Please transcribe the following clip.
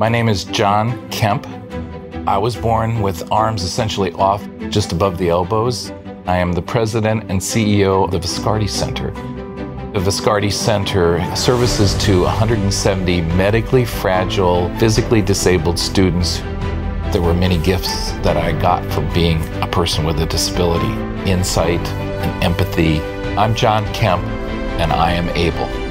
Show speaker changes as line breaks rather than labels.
My name is John Kemp. I was born with arms essentially off just above the elbows. I am the president and CEO of the Viscardi Center. The Viscardi Center services to 170 medically fragile, physically disabled students. There were many gifts that I got from being a person with a disability insight and empathy. I'm John Kemp, and I am able.